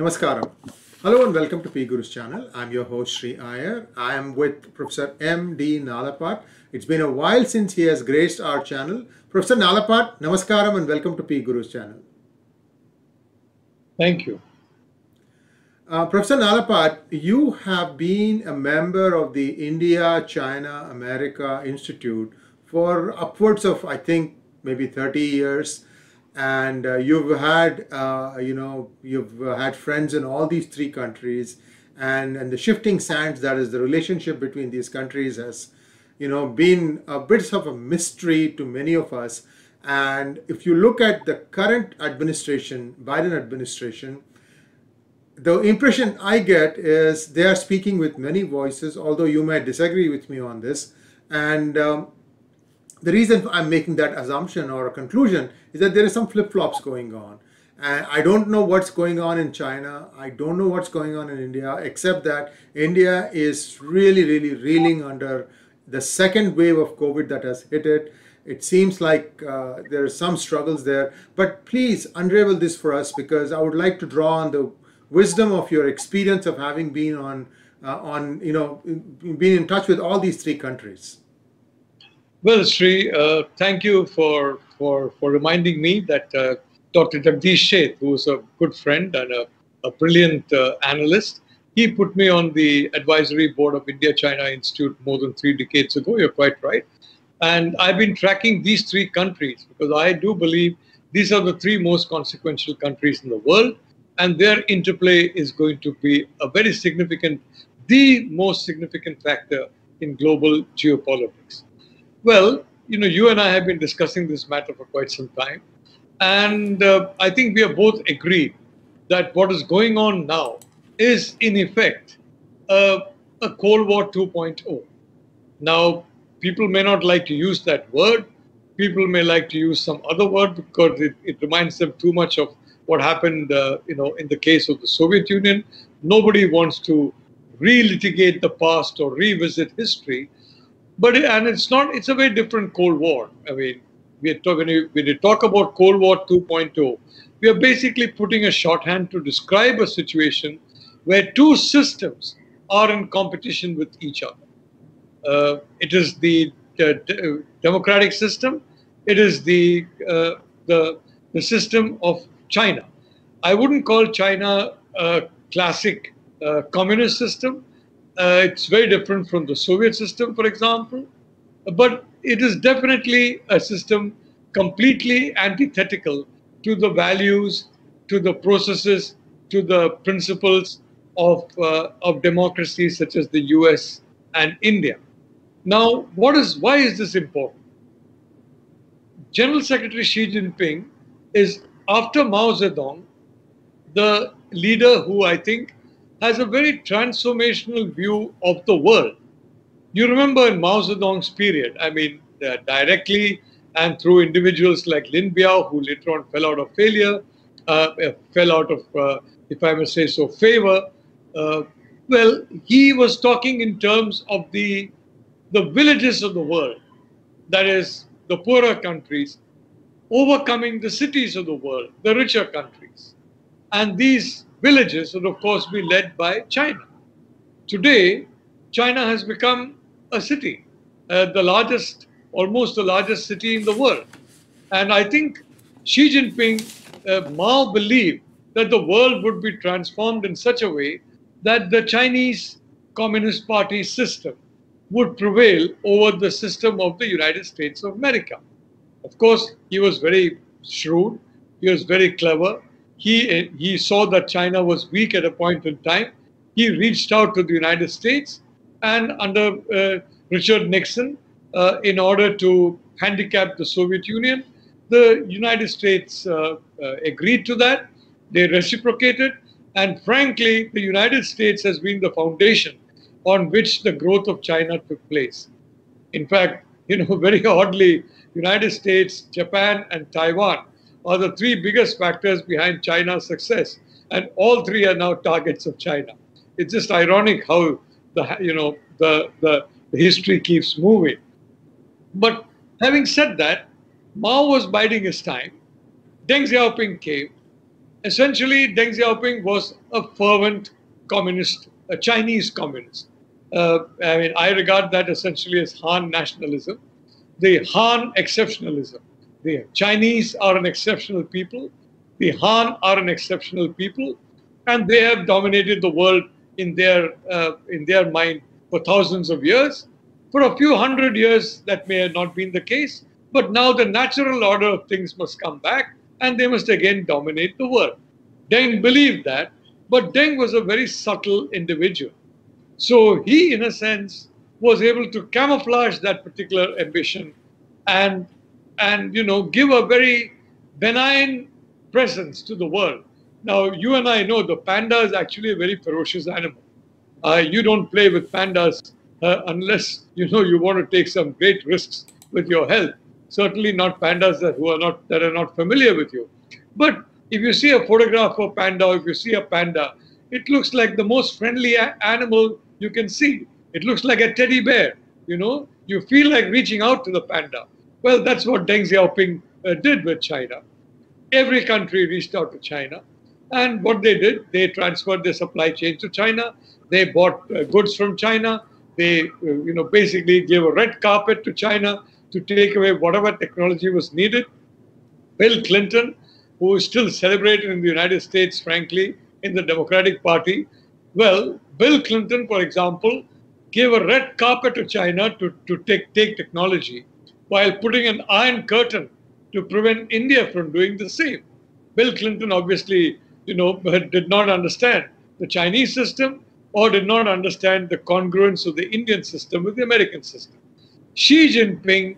Namaskaram. Hello and welcome to P Guru's channel. I'm your host Sree Iyer. I am with Professor M. D. Nalapat. It's been a while since he has graced our channel. Professor Nalapat, Namaskaram and welcome to P Guru's channel. Thank you. Uh, Professor Nalapat, you have been a member of the India China America Institute for upwards of, I think, maybe 30 years. And uh, you've had uh, you know you've had friends in all these three countries. And and the shifting sands that is the relationship between these countries has you know been a bit of a mystery to many of us. And if you look at the current administration biden administration the impression i get is they are speaking with many voices although you might disagree with me on this. And um, the reason I'm making that assumption or a conclusion is that there is some flip-flops going on. And I don't know what's going on in China. I don't know what's going on in India, except that India is really, really reeling under the second wave of COVID that has hit it. It seems like uh, there are some struggles there. But please unravel this for us because I would like to draw on the wisdom of your experience of having been on, uh, on you know, being in touch with all these three countries. Well, Sree, uh, thank you for, for, for reminding me that uh, Dr. Jagdish Sheth, who is a good friend and a, a brilliant uh, analyst, he put me on the advisory board of India China Institute more than three decades ago. You're quite right. And I've been tracking these three countries because I do believe these are the three most consequential countries in the world. And their interplay is going to be a very significant, the most significant factor in global geopolitics. Well, you know, you and I have been discussing this matter for quite some time. And uh, I think we have both agreed that what is going on now is, in effect, uh, a Cold War 2.0. Now, people may not like to use that word. People may like to use some other word because it, it reminds them too much of what happened, uh, you know, in the case of the Soviet Union. Nobody wants to relitigate the past or revisit history but and it's not it's a very different cold war. I mean we are talking when you talk about cold war 2.0 we are basically putting a shorthand to describe a situation where two systems are in competition with each other. Uh, it is the, the, democratic system. It is the uh, the the system of china. I wouldn't call china a classic uh, communist system uh, it's very different from the Soviet system, for example, but it is definitely a system completely antithetical to the values, to the processes, to the principles of, uh, of democracy such as the US and India. Now, what is, why is this important? General Secretary Xi Jinping is, after Mao Zedong, the leader who I think has a very transformational view of the world. You remember in Mao Zedong's period, I mean, uh, directly and through individuals like Lin Biao, who later on fell out of failure, uh, uh fell out of, uh, if I may say so, favor. Uh, well, he was talking in terms of the, the villages of the world, that is, the poorer countries, overcoming the cities of the world, the richer countries. And these villages would, of course, be led by China. Today, China has become a city, uh, the largest, almost the largest city in the world. And I think Xi Jinping, uh, Mao believed that the world would be transformed in such a way that the Chinese Communist Party system would prevail over the system of the United States of America. Of course, he was very shrewd, he was very clever, he, he saw that China was weak at a point in time. He reached out to the United States and under uh, Richard Nixon, uh, in order to handicap the Soviet Union, the United States uh, agreed to that. They reciprocated. And frankly, the United States has been the foundation on which the growth of China took place. In fact, you know, very oddly, United States, Japan, and Taiwan are the three biggest factors behind China's success. And all three are now targets of China. It's just ironic how the, you know, the, the, history keeps moving. But Having said that, Mao was biding his time. Deng Xiaoping came. Essentially, Deng Xiaoping was a fervent communist, a Chinese communist. Uh, I mean, I regard that essentially as Han nationalism, the Han exceptionalism. The Chinese are an exceptional people, the Han are an exceptional people, and they have dominated the world in their uh, in their mind for thousands of years. For a few hundred years, that may have not been the case, but now the natural order of things must come back, and they must again dominate the world. Deng believed that, but Deng was a very subtle individual. So he, in a sense, was able to camouflage that particular ambition and and you know give a very benign presence to the world. Now you and I know the panda is actually a very ferocious animal. Uh, you don't play with pandas uh, unless you know you want to take some great risks with your health. Certainly not pandas that who are not that are not familiar with you. But if you see a photograph of a panda, or if you see a panda, it looks like the most friendly animal you can see. It looks like a teddy bear. You know, you feel like reaching out to the panda. Well, that's what Deng Xiaoping uh, did with China. Every country reached out to China. And what they did, they transferred their supply chain to China. They bought uh, goods from China. They, uh, you know, basically gave a red carpet to China to take away whatever technology was needed. Bill Clinton, who is still celebrated in the United States, frankly, in the Democratic Party. Well, Bill Clinton, for example, gave a red carpet to China to, to take, take technology while putting an iron curtain to prevent India from doing the same. Bill Clinton obviously, you know, did not understand the Chinese system or did not understand the congruence of the Indian system with the American system. Xi Jinping,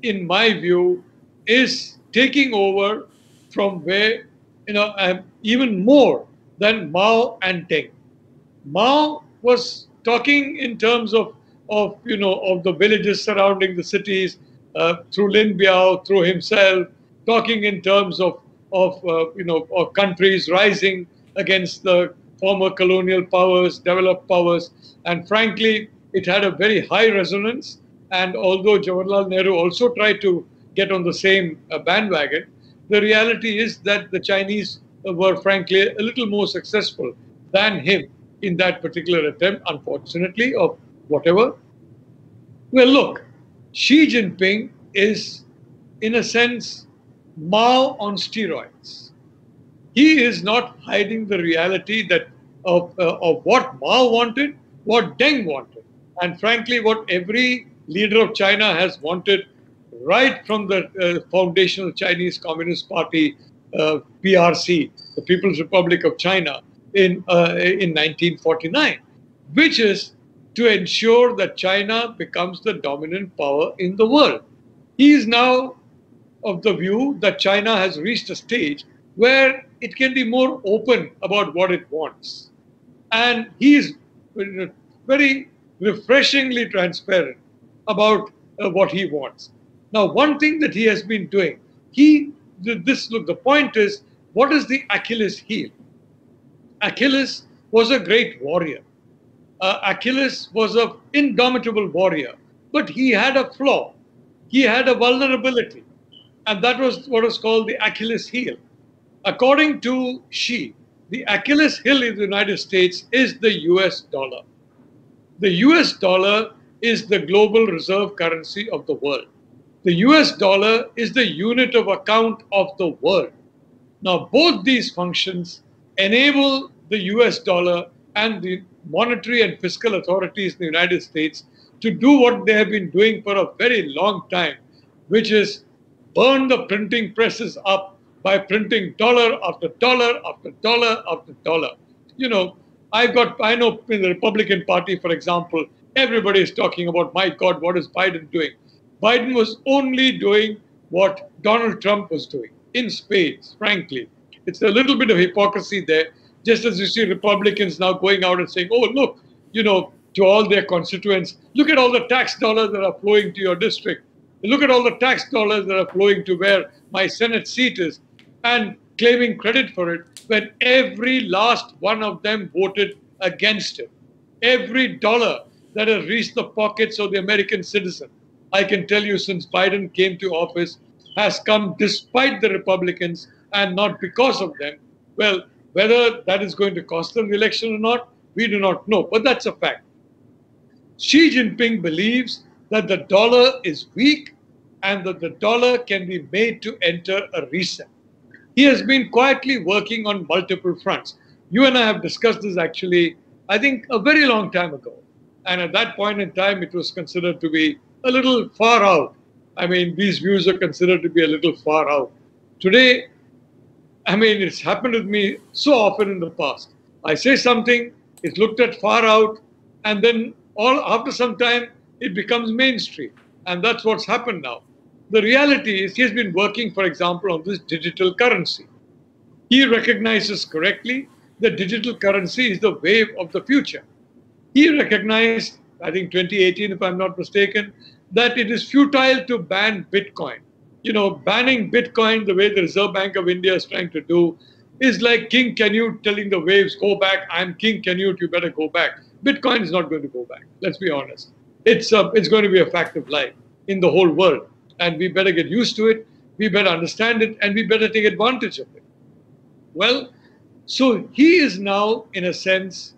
in my view, is taking over from where, you know, even more than Mao and Deng. Mao was talking in terms of, of you know, of the villages surrounding the cities, uh, through Lin Biao, through himself, talking in terms of, of uh, you know, of countries rising against the former colonial powers, developed powers. And frankly, it had a very high resonance. And although Jawaharlal Nehru also tried to get on the same uh, bandwagon, the reality is that the Chinese were frankly a little more successful than him in that particular attempt, unfortunately, or whatever. Well, look, Xi Jinping is, in a sense, Mao on steroids. He is not hiding the reality that of, uh, of what Mao wanted, what Deng wanted, and frankly, what every leader of China has wanted right from the uh, foundation of Chinese Communist Party, uh, PRC, the People's Republic of China, in, uh, in 1949, which is to ensure that China becomes the dominant power in the world. He is now of the view that China has reached a stage where it can be more open about what it wants. And he is very refreshingly transparent about uh, what he wants. Now, one thing that he has been doing, he this look, the point is, what is the Achilles heel? Achilles was a great warrior uh, Achilles was an indomitable warrior, but he had a flaw. He had a vulnerability, and that was what was called the Achilles heel. According to Xi, the Achilles heel in the United States is the US dollar. The US dollar is the global reserve currency of the world. The US dollar is the unit of account of the world. Now, both these functions enable the US dollar and the monetary and fiscal authorities in the United States to do what they have been doing for a very long time, which is burn the printing presses up by printing dollar after dollar after dollar after dollar. You know, I've got, I know in the Republican Party, for example, everybody is talking about, my God, what is Biden doing? Biden was only doing what Donald Trump was doing in spades, frankly. It's a little bit of hypocrisy there just as you see Republicans now going out and saying, oh, look, you know, to all their constituents, look at all the tax dollars that are flowing to your district. Look at all the tax dollars that are flowing to where my Senate seat is, and claiming credit for it when every last one of them voted against it. Every dollar that has reached the pockets of the American citizen I can tell you since Biden came to office, has come despite the Republicans and not because of them. Well, whether that is going to cost them the election or not, we do not know, but that's a fact. Xi Jinping believes that the dollar is weak and that the dollar can be made to enter a reset. He has been quietly working on multiple fronts. You and I have discussed this actually, I think, a very long time ago. And at that point in time, it was considered to be a little far out. I mean, these views are considered to be a little far out. Today, I mean, it's happened with me so often in the past. I say something, it's looked at far out, and then all after some time, it becomes mainstream. And that's what's happened now. The reality is, he has been working, for example, on this digital currency. He recognizes correctly that digital currency is the wave of the future. He recognized, I think 2018, if I'm not mistaken, that it is futile to ban Bitcoin. You know, banning Bitcoin the way the Reserve Bank of India is trying to do is like King Canute telling the waves, go back, I'm King Canute, you better go back. Bitcoin is not going to go back, let's be honest. It's, uh, it's going to be a fact of life in the whole world and we better get used to it, we better understand it, and we better take advantage of it. Well, so he is now, in a sense,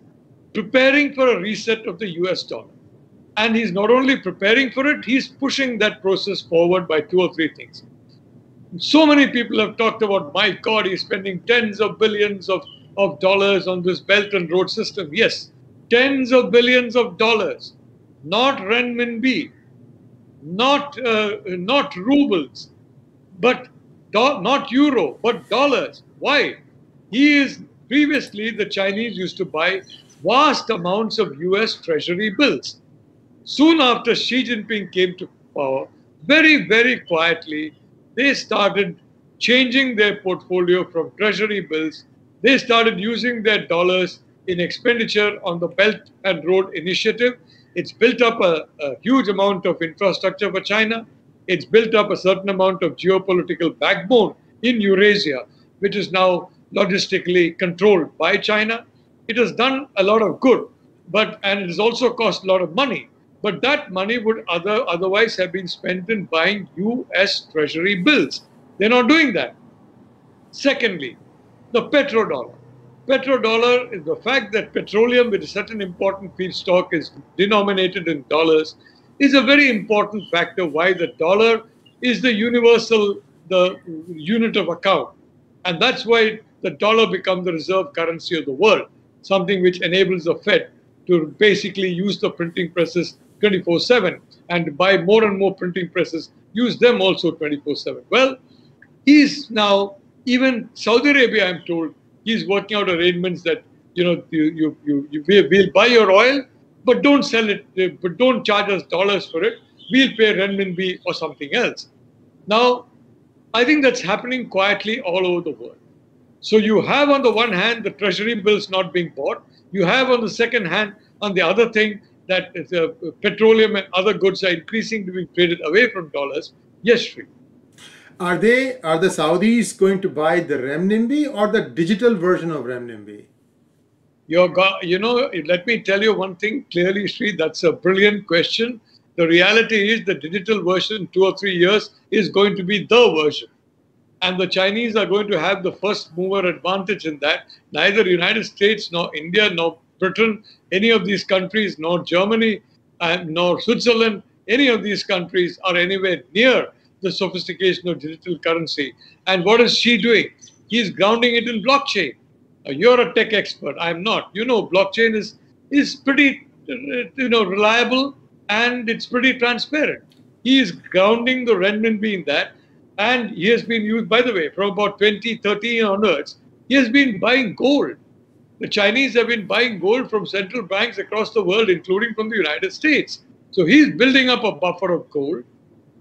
preparing for a reset of the US dollar. And he's not only preparing for it, he's pushing that process forward by two or three things. So many people have talked about, my God, he's spending tens of billions of, of dollars on this Belt and Road system. Yes, tens of billions of dollars, not renminbi, not uh, not rubles, but not euro, but dollars. Why? He is previously the Chinese used to buy vast amounts of U.S. Treasury bills. Soon after Xi Jinping came to power, very very quietly, they started changing their portfolio from Treasury bills. They started using their dollars in expenditure on the Belt and Road Initiative it's built up a, a huge amount of infrastructure for China. It's built up a certain amount of geopolitical backbone in Eurasia, which is now logistically controlled by China. It has done a lot of good, but and it has also cost a lot of money. But that money would other, otherwise have been spent in buying US Treasury bills. They're not doing that. Secondly, the petrodollar petrodollar is the fact that petroleum with a certain important feedstock is denominated in dollars is a very important factor why the dollar is the universal the unit of account and that's why the dollar becomes the reserve currency of the world something which enables the fed to basically use the printing presses 24/7 and buy more and more printing presses use them also 24/7 well he's now even saudi arabia i'm told he's working out arrangements that you know you you you, you we'll buy your oil, but don't sell it, uh, but don't charge us dollars for it. We'll pay renminbi or something else. Now, I think that's happening quietly all over the world. So you have on the one hand the treasury bills not being bought. You have on the second hand, on the other thing, that uh, petroleum and other goods are increasingly being traded away from dollars. Yes, Sree. Are they are the Saudis going to buy the renminbi or the digital version of renminbi? Your you know, let me tell you one thing clearly, Sree. That's a brilliant question. The reality is the digital version, two or three years, is going to be the version. And the Chinese are going to have the first mover advantage in that. Neither United States, nor India, nor Britain, any of these countries, nor Germany, and nor Switzerland, any of these countries are anywhere near the sophistication of digital currency. And what is Xi doing? He's grounding it in blockchain. Uh, you're a tech expert. I'm not. You know, blockchain is is pretty, uh, you know, reliable and it's pretty transparent. He is grounding the renminbi in that, and he has been used. By the way, from about 2013 onwards, he has been buying gold. The Chinese have been buying gold from central banks across the world, including from the United States. So he's building up a buffer of gold.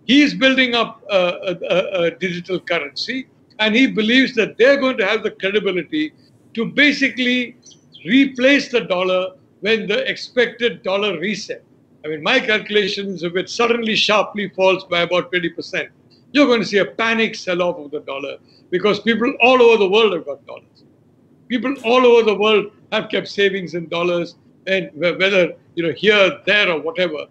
He's building up a, a, a, digital currency, and he believes that they're going to have the credibility to basically replace the dollar when the expected dollar reset. I mean, my calculations, if it suddenly sharply falls by about 20%, you're going to see a panic sell off of the dollar because people all over the world have got dollars. People all over the world have kept savings in dollars, and whether you know here, there, or whatever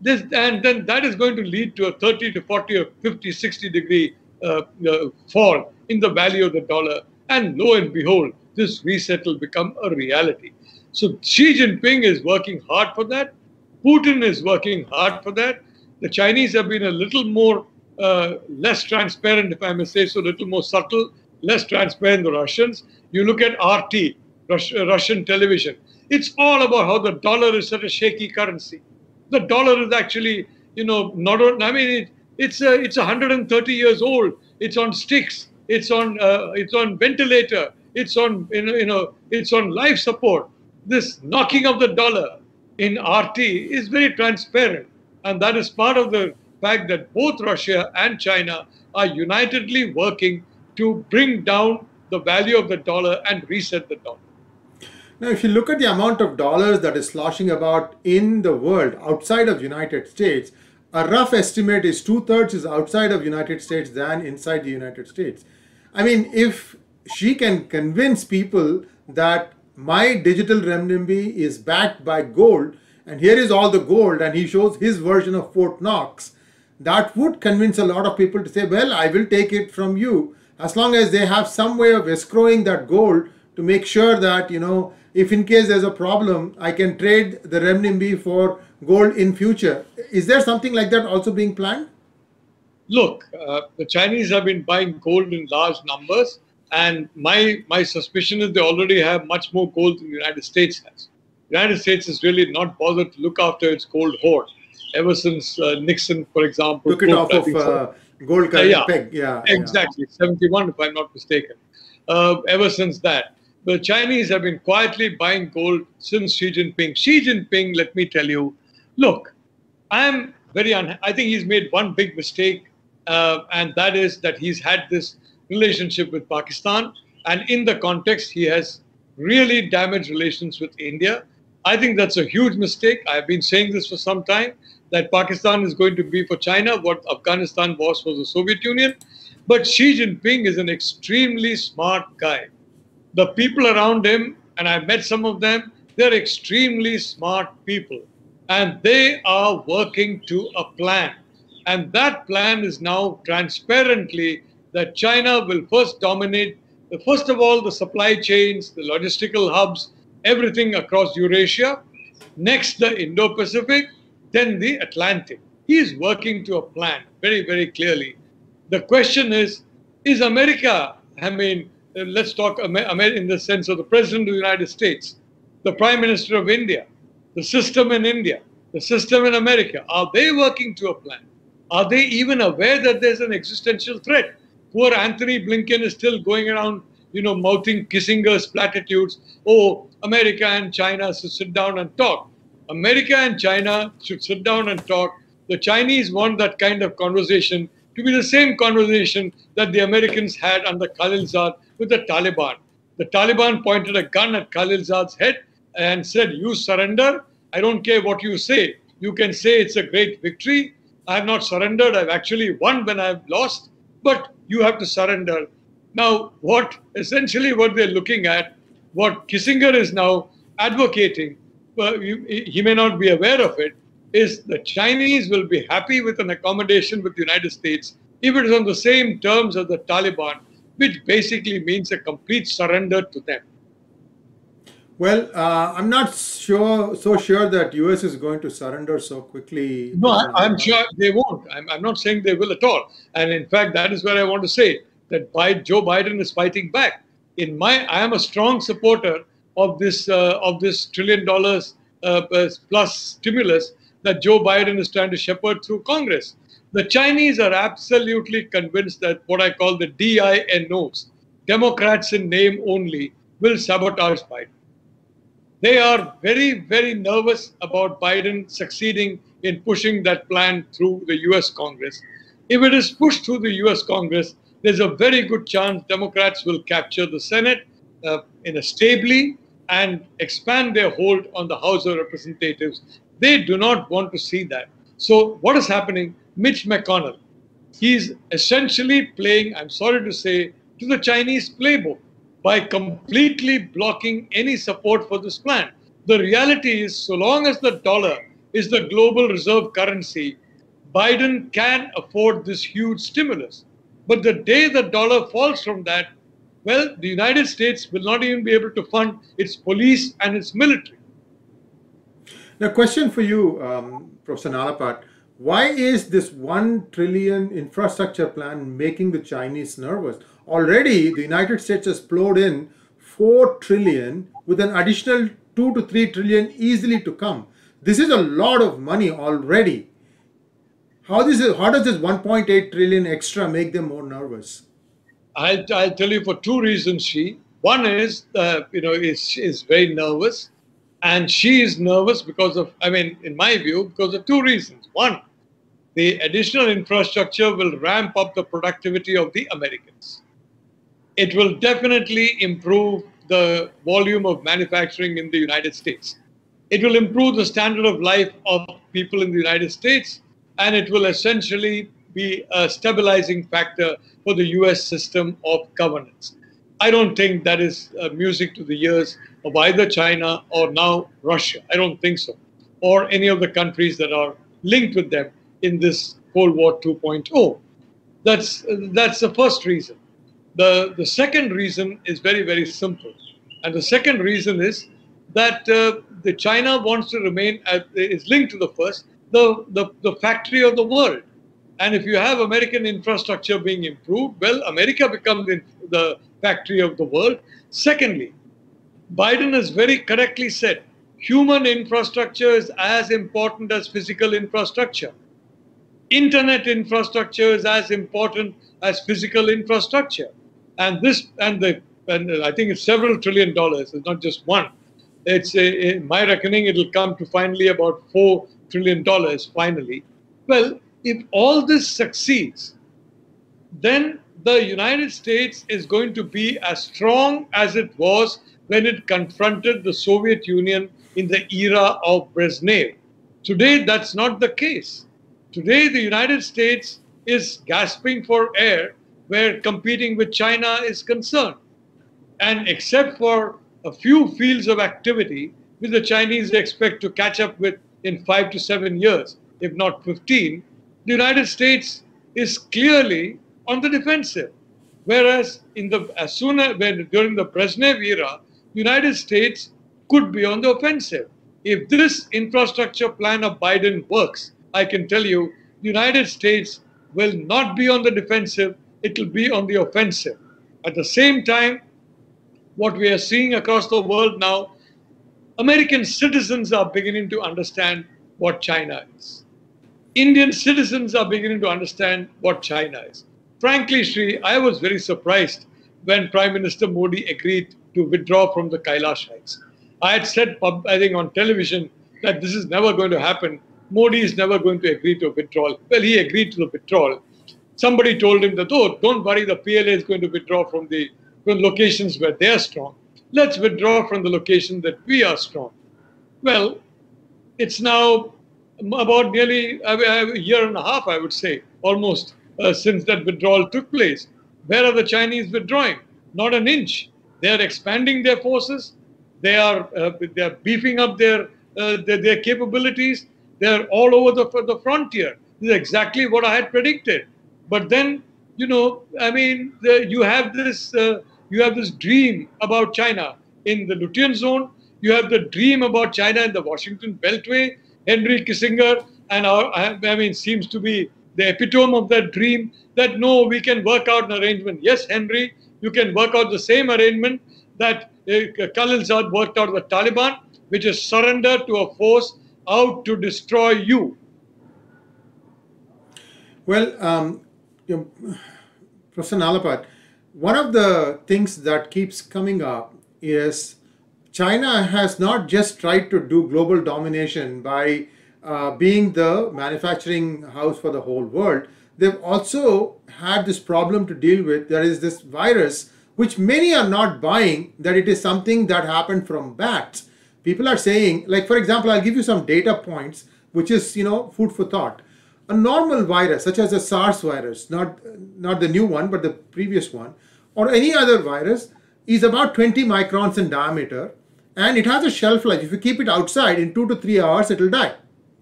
This, and then that is going to lead to a 30 to 40 or 50, 60 degree uh, uh, fall in the value of the dollar. And lo and behold, this reset will become a reality. So Xi Jinping is working hard for that. Putin is working hard for that. The Chinese have been a little more uh, less transparent, if I may say so, a little more subtle, less transparent than the Russians. You look at RT, Russian television. It's all about how the dollar is such a shaky currency. The dollar is actually, you know, not. I mean, it, it's a, it's 130 years old. It's on sticks. It's on uh, it's on ventilator. It's on you know, you know it's on life support. This knocking of the dollar in RT is very transparent, and that is part of the fact that both Russia and China are unitedly working to bring down the value of the dollar and reset the dollar. Now, if you look at the amount of dollars that is sloshing about in the world outside of the United States, a rough estimate is two thirds is outside of the United States than inside the United States. I mean, if Xi can convince people that my digital renminbi is backed by gold, and here is all the gold, and he shows his version of Fort Knox, that would convince a lot of people to say, well, I will take it from you as long as they have some way of escrowing that gold to make sure that, you know, if in case there's a problem, I can trade the renminbi for gold in future. Is there something like that also being planned? Look, uh, the Chinese have been buying gold in large numbers, and my my suspicion is they already have much more gold than the United States has. The United States is really not bothered to look after its gold hoard. Ever since uh, Nixon, for example, took it off of uh, gold uh, yeah, peg. Yeah, exactly. Yeah. 71, if I'm not mistaken. Uh, ever since that, the Chinese have been quietly buying gold since Xi Jinping. Xi Jinping, let me tell you, look, I am very un- I think he's made one big mistake, uh, and that is that he's had this relationship with Pakistan, and in the context, he has really damaged relations with India. I think that's a huge mistake. I've been saying this for some time that Pakistan is going to be for China what Afghanistan was for the Soviet Union. But Xi Jinping is an extremely smart guy the people around him, and I met some of them, they're extremely smart people. And they are working to a plan. And that plan is now transparently that China will first dominate, the, first of all, the supply chains, the logistical hubs, everything across Eurasia. Next, the Indo Pacific, then the Atlantic. He is working to a plan very, very clearly. The question is is America, I mean, let's talk in the sense of the President of the United States, the Prime Minister of India, the system in India, the system in America, are they working to a plan? Are they even aware that there's an existential threat? Poor Antony Blinken is still going around, you know, mouthing Kissinger's platitudes. Oh, America and China should sit down and talk. America and China should sit down and talk. The Chinese want that kind of conversation to be the same conversation that the Americans had under Khalilzad with the Taliban. The Taliban pointed a gun at Khalilzad's head and said, You surrender. I don't care what you say. You can say it's a great victory. I have not surrendered. I've actually won when I've lost, but you have to surrender. Now, what essentially what they're looking at, what Kissinger is now advocating, he may not be aware of it, is the Chinese will be happy with an accommodation with the United States if it is on the same terms as the Taliban which basically means a complete surrender to them. Well, uh, I'm not sure so sure that US is going to surrender so quickly. No, I, am sure they won't. I'm, I'm, not saying they will at all. And in fact, that is where I want to say that Joe Biden is fighting back. In my, I am a strong supporter of this uh, of this trillion dollars uh, plus stimulus that Joe Biden is trying to shepherd through Congress. The Chinese are absolutely convinced that what I call the DINOs, Democrats in name only, will sabotage Biden. They are very, very nervous about Biden succeeding in pushing that plan through the US Congress. If it is pushed through the US Congress, there's a very good chance Democrats will capture the Senate uh, in a stably and expand their hold on the House of Representatives. They do not want to see that. So, what is happening? Mitch McConnell. He's essentially playing, I'm sorry to say, to the Chinese playbook by completely blocking any support for this plan. The reality is, so long as the dollar is the global reserve currency, Biden can afford this huge stimulus. But the day the dollar falls from that, well, the United States will not even be able to fund its police and its military. Now, question for you, um, Professor Nalapat. Why is this one trillion infrastructure plan making the Chinese nervous? Already, the United States has plowed in four trillion with an additional two to three trillion easily to come. This is a lot of money already. How, this is, how does this 1.8 trillion extra make them more nervous? I'll, I'll tell you for two reasons, she. One is, uh, you know, is, is very nervous. And Xi is nervous because of, I mean, in my view, because of two reasons. One, the additional infrastructure will ramp up the productivity of the Americans. It will definitely improve the volume of manufacturing in the United States. It will improve the standard of life of people in the United States, and it will essentially be a stabilizing factor for the US system of governance. I don't think that is uh, music to the ears of either China or now Russia. I don't think so. Or any of the countries that are linked with them in this Cold War 2.0. That's, that's the first reason. The, the second reason is very, very simple. And the second reason is that uh, the China wants to remain, at, is linked to the first, the, the, the factory of the world. And if you have American infrastructure being improved, well, America becomes the factory of the world. Secondly, Biden has very correctly said human infrastructure is as important as physical infrastructure. Internet infrastructure is as important as physical infrastructure. And this, and the, and I think it's several trillion dollars, it's not just one. It's, a, in my reckoning, it'll come to finally about four trillion dollars finally. Well, if all this succeeds, then the United States is going to be as strong as it was when it confronted the Soviet Union in the era of Brezhnev. Today, that's not the case. Today, the United States is gasping for air where competing with China is concerned. And except for a few fields of activity, which the Chinese expect to catch up with in five to seven years, if not 15, the United States is clearly on the defensive. Whereas in the as soon as when, during the Brezhnev era, the United States could be on the offensive. If this infrastructure plan of Biden works, I can tell you, the United States will not be on the defensive, it will be on the offensive. At the same time, what we are seeing across the world now, American citizens are beginning to understand what China is. Indian citizens are beginning to understand what China is. Frankly, Sree, I was very surprised when Prime Minister Modi agreed to withdraw from the Kailash Heights. I had said, I think, on television that this is never going to happen. Modi is never going to agree to a withdrawal. Well, he agreed to the withdrawal. Somebody told him that, oh, don't worry, the PLA is going to withdraw from the from locations where they are strong. Let's withdraw from the location that we are strong. Well, it's now about nearly a year and a half, I would say, almost, uh, since that withdrawal took place. Where are the Chinese withdrawing? Not an inch. They are expanding their forces. They are uh, they are beefing up their, uh, their, their capabilities. They are all over the the frontier. This is exactly what I had predicted. But then, you know, I mean, the, you have this uh, you have this dream about China in the Lutyens zone. You have the dream about China in the Washington Beltway. Henry Kissinger and our, I mean, seems to be the epitome of that dream that no, we can work out an arrangement. Yes, Henry, you can work out the same arrangement that uh, Khalilzad worked out with the Taliban, which is surrender to a force out to destroy you. Well, um, you know, Professor Nalapat, one of the things that keeps coming up is China has not just tried to do global domination by uh, being the manufacturing house for the whole world. They've also had this problem to deal with. There is this virus, which many are not buying, that it is something that happened from bats. People are saying, like, for example, I'll give you some data points, which is, you know, food for thought. A normal virus, such as a SARS virus, not, not the new one, but the previous one, or any other virus, is about 20 microns in diameter and it has a shelf life. If you keep it outside in two to three hours, it will die.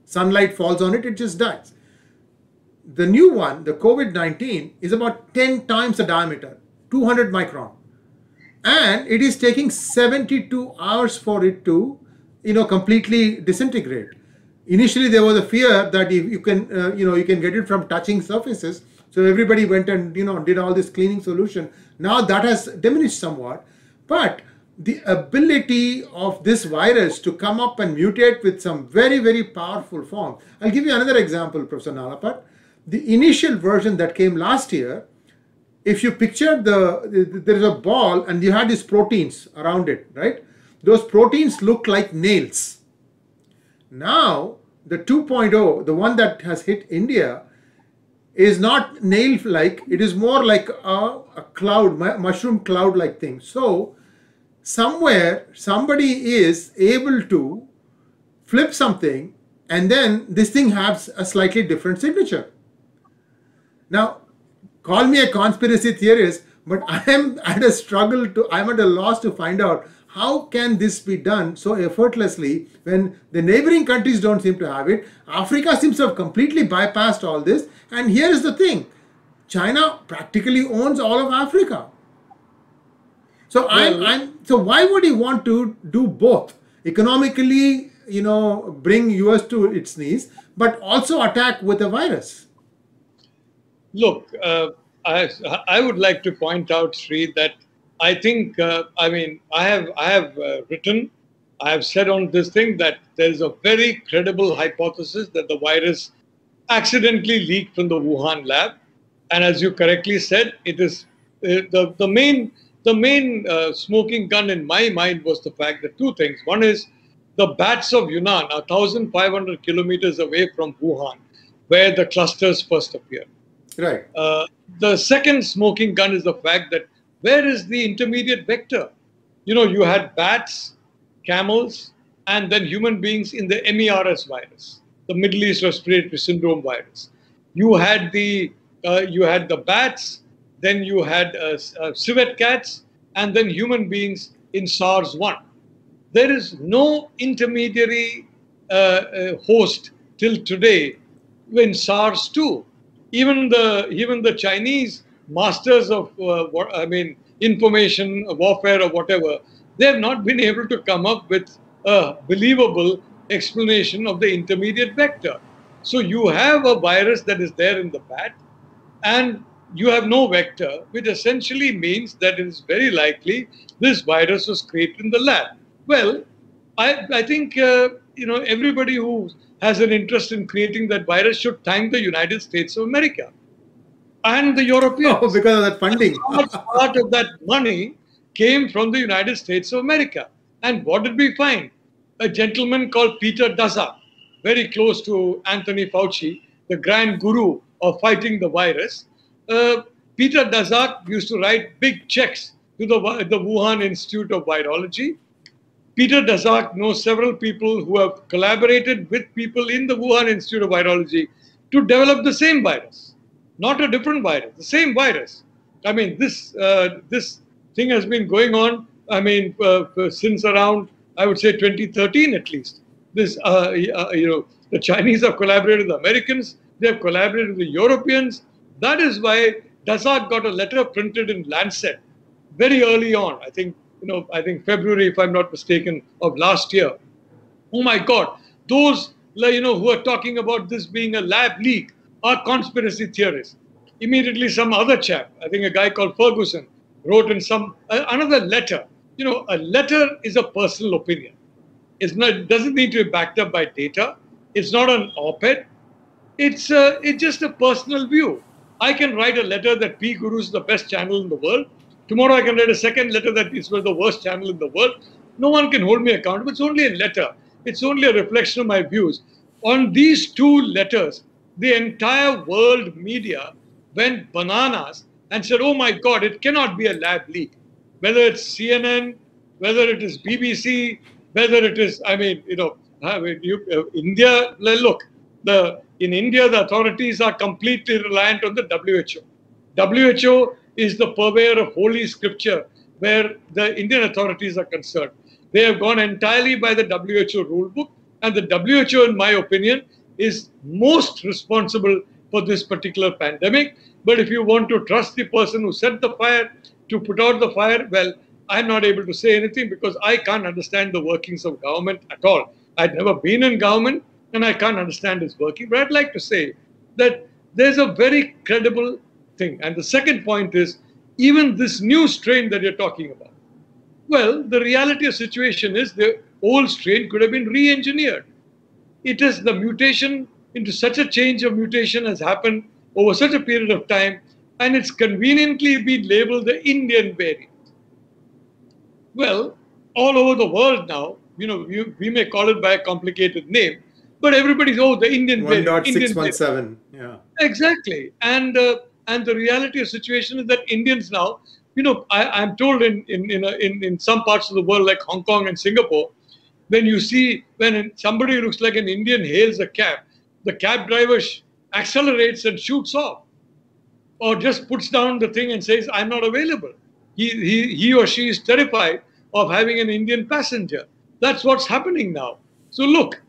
sunlight falls on it, it just dies. The new one, the COVID 19, is about 10 times the diameter, 200 micron. And it is taking 72 hours for it to, you know, completely disintegrate. Initially, there was a fear that if you can, uh, you know, you can get it from touching surfaces. So everybody went and, you know, did all this cleaning solution. Now that has diminished somewhat. But the ability of this virus to come up and mutate with some very, very powerful form. I'll give you another example, Professor Nalapat. The initial version that came last year, if you picture the, there is a ball and you had these proteins around it, right? Those proteins look like nails. Now, the 2.0, the one that has hit India, is not nail like, it is more like a, a cloud, mushroom cloud like thing. So, somewhere somebody is able to flip something and then this thing has a slightly different signature. Now, call me a conspiracy theorist, but I am at a struggle to, I'm at a loss to find out how can this be done so effortlessly when the neighboring countries don't seem to have it. Africa seems to have completely bypassed all this. And here is the thing China practically owns all of Africa. So I'm, I'm so why would he want to do both economically, you know, bring US to its knees, but also attack with a virus? Look, uh, I I would like to point out, Sree, that I think uh, I mean I have I have uh, written, I have said on this thing that there is a very credible hypothesis that the virus accidentally leaked from the Wuhan lab, and as you correctly said, it is uh, the the main the main uh, smoking gun in my mind was the fact that two things. One is the bats of Yunnan are 1,500 kilometers away from Wuhan, where the clusters first appeared. Right. Uh, the second smoking gun is the fact that where is the intermediate vector? You know, you had bats, camels, and then human beings in the MERS virus, the Middle East Respiratory Syndrome virus. You had the uh, you had the bats, then you had uh, uh, civet cats, and then human beings in SARS 1. There is no intermediary uh, uh host till today in SARS 2. Even the, even the Chinese masters of, uh, I mean, information warfare or whatever, they have not been able to come up with a believable explanation of the intermediate vector. So you have a virus that is there in the bat, and you have no vector, which essentially means that it is very likely this virus was created in the lab. Well, I, I think uh, you know everybody who has an interest in creating that virus should thank the United States of America and the Europeans. Oh, because of that funding. part of that money came from the United States of America. And what did we find? A gentleman called Peter Daszak, very close to Anthony Fauci, the grand guru of fighting the virus, uh, Peter Daszak used to write big checks to the, the Wuhan Institute of Virology. Peter Daszak knows several people who have collaborated with people in the Wuhan Institute of Virology to develop the same virus, not a different virus, the same virus. I mean, this uh, this thing has been going on. I mean, uh, since around I would say 2013 at least. This, uh, uh, you know, the Chinese have collaborated with the Americans. They have collaborated with the Europeans. That is why Daszak got a letter printed in Lancet very early on. I think, you know, I think February, if I'm not mistaken, of last year. Oh my God, those, you know, who are talking about this being a lab leak are conspiracy theorists. Immediately, some other chap, I think a guy called Ferguson, wrote in some uh, another letter. You know, a letter is a personal opinion. It's not, it doesn't need to be backed up by data. It's not an op-ed. It's, it's just a personal view. I can write a letter that P Guru is the best channel in the world. Tomorrow I can write a second letter that this was the worst channel in the world. No one can hold me accountable. It's only a letter. It's only a reflection of my views. On these two letters, the entire world media went bananas and said, oh my God, it cannot be a lab leak. Whether it's CNN, whether it is BBC, whether it is, I mean, you know, you, uh, India, look, the in India, the authorities are completely reliant on the WHO. WHO is the purveyor of holy scripture where the Indian authorities are concerned. They have gone entirely by the WHO rulebook. And the WHO, in my opinion, is most responsible for this particular pandemic. But if you want to trust the person who set the fire to put out the fire, well, I'm not able to say anything because I can't understand the workings of government at all. I'd never been in government and I can't understand its working. But I'd like to say that there's a very credible thing. And the second point is even this new strain that you're talking about. Well, the reality of situation is the old strain could have been re-engineered. It is the mutation into such a change of mutation has happened over such a period of time, and it's conveniently been labeled the Indian variant. Well, all over the world now, you know, we, we may call it by a complicated name, but everybody's oh the Indian one dot six one seven. Yeah. Exactly, and uh, and the reality of the situation is that Indians now, you know, I, am told in in in, a, in in some parts of the world like Hong Kong and Singapore, when you see when somebody looks like an Indian hails a cab, the cab driver accelerates and shoots off, or just puts down the thing and says, "I'm not available." He he he or she is terrified of having an Indian passenger. That's what's happening now. So look,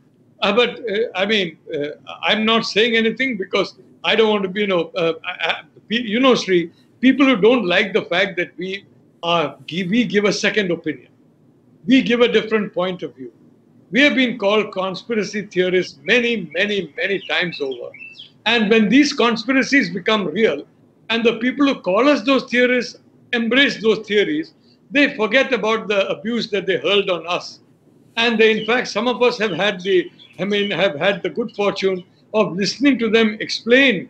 uh, but uh, I mean, uh, I'm not saying anything because I don't want to be, you know, uh, I, you know, Sree, people who don't like the fact that we are, we give a second opinion, we give a different point of view. We have been called conspiracy theorists many, many, many times over. And when these conspiracies become real, and the people who call us those theorists embrace those theories, they forget about the abuse that they hurled on us. And they, in fact, some of us have had the I mean, have had the good fortune of listening to them explain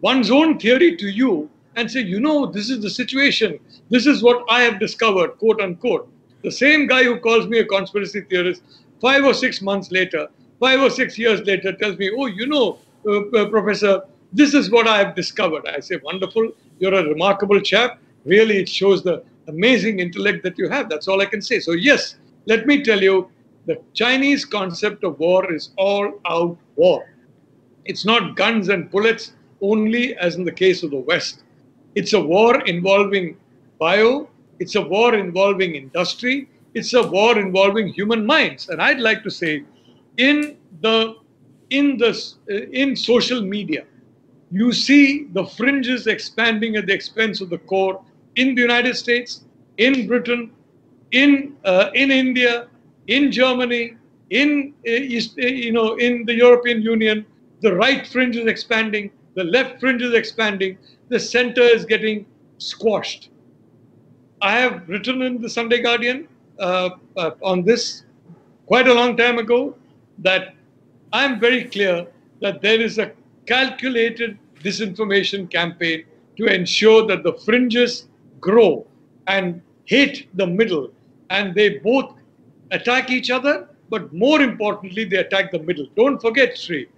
one's own theory to you and say, you know, this is the situation. This is what I have discovered, quote unquote. The same guy who calls me a conspiracy theorist, five or six months later, five or six years later, tells me, oh, you know, uh, uh, Professor, this is what I have discovered. I say, wonderful. You're a remarkable chap. Really, it shows the amazing intellect that you have. That's all I can say. So, yes, let me tell you, the Chinese concept of war is all out war. It's not guns and bullets only, as in the case of the West. It's a war involving bio, it's a war involving industry, it's a war involving human minds. And I'd like to say, in the in the in social media, you see the fringes expanding at the expense of the core in the United States, in Britain, in uh, in India, in Germany, in uh, East, uh, you know, in the European Union, the right fringe is expanding, the left fringe is expanding, the center is getting squashed. I have written in the Sunday Guardian uh, uh, on this quite a long time ago that I'm very clear that there is a calculated disinformation campaign to ensure that the fringes grow and hit the middle and they both attack each other, but more importantly, they attack the middle. Don't forget, Sree,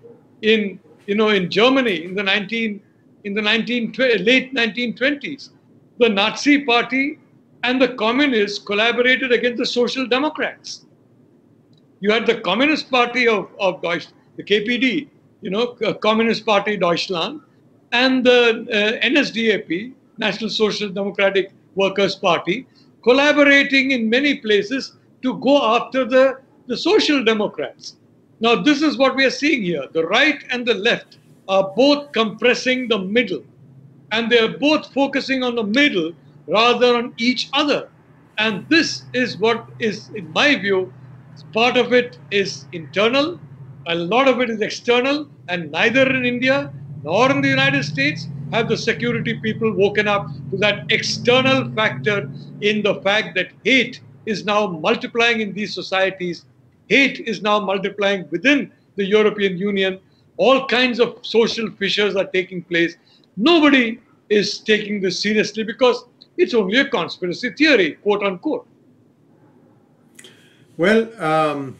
in you know in Germany in the 19 in the 19 late 1920s, the Nazi Party and the communists collaborated against the Social Democrats. You had the Communist Party of, of Deutsch, the KPD, you know, Communist Party Deutschland, and the uh, NSDAP, National Social Democratic Workers' Party, collaborating in many places to go after the, the social democrats. Now, this is what we are seeing here. The right and the left are both compressing the middle, and they are both focusing on the middle rather on each other. And this is what is, in my view, part of it is internal, a lot of it is external, and neither in India nor in the United States have the security people woken up to that external factor in the fact that hate is now multiplying in these societies. Hate is now multiplying within the European Union. All kinds of social fissures are taking place. Nobody is taking this seriously because it's only a conspiracy theory, quote unquote. Well, um,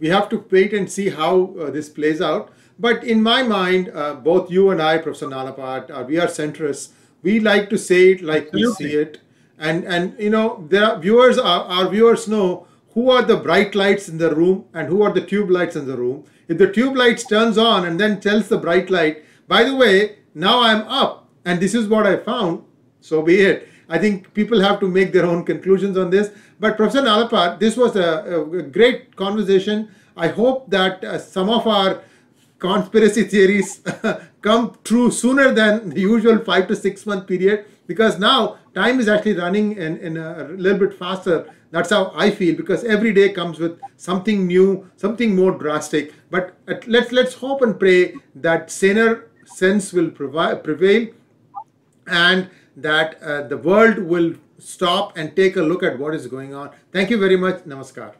we have to wait and see how uh, this plays out. But in my mind, uh, both you and I, Professor Nalapat, uh, we are centrists. We like to say it like Absolutely. we see it and and you know are viewers our, our viewers know who are the bright lights in the room and who are the tube lights in the room. If the tube lights turns on and then tells the bright light by the way now i'm up and this is what i found so be it. I think people have to make their own conclusions on this. But professor nalapat this was a, a great conversation. I hope that uh, some of our conspiracy theories come true sooner than the usual five to six month period because now time is actually running in, in a little bit faster. That's how i feel because every day comes with something new something more drastic. But at, let's let's hope and pray that saner sense will prevail and that uh, the world will stop and take a look at what is going on. Thank you very much. Namaskar